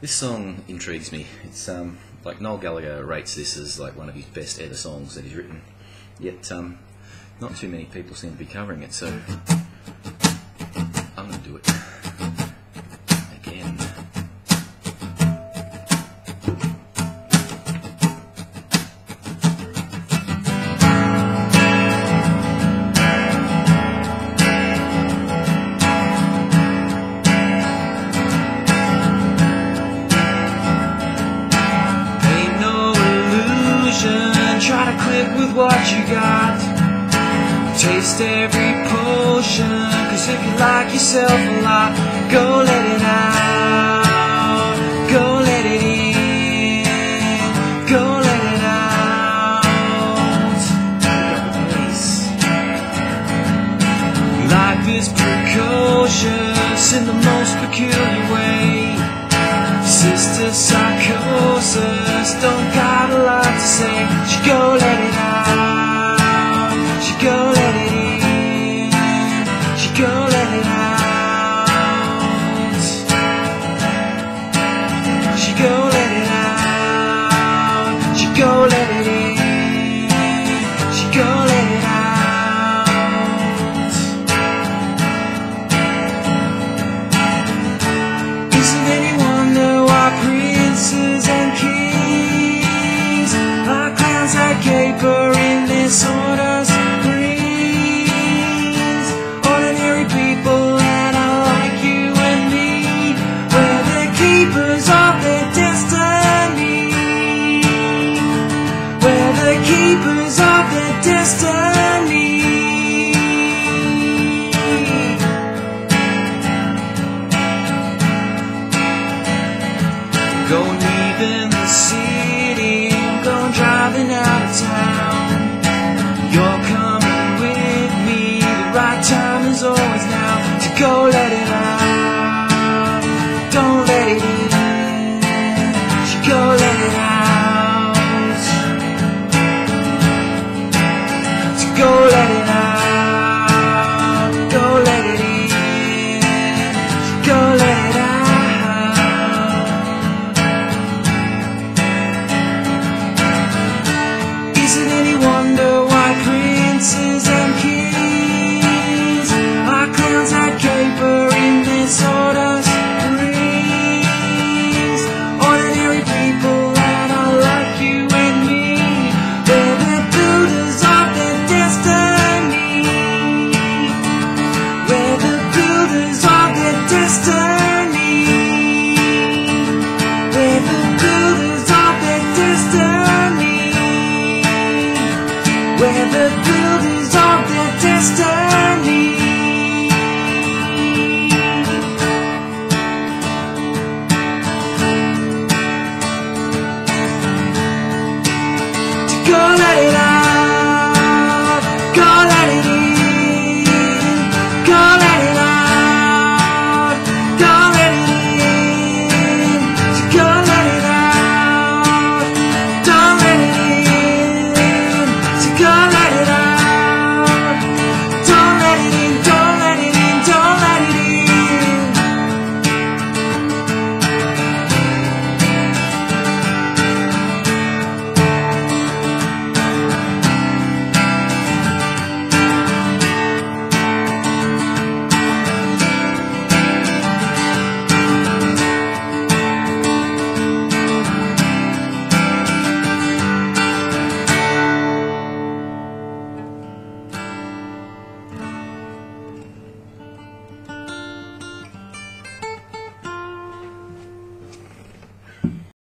This song intrigues me. It's um, like Noel Gallagher rates this as like one of his best ever songs that he's written. Yet um, not too many people seem to be covering it, so what you got. Taste every potion. Cause if you like yourself a lot, go let it out. Go let it in. Go let it out. Life is precocious in the most peculiar way. Sister psychosis, don't got a lot to say. Go let Going leaving the city, going driving out of town. Where the buildings of the distant.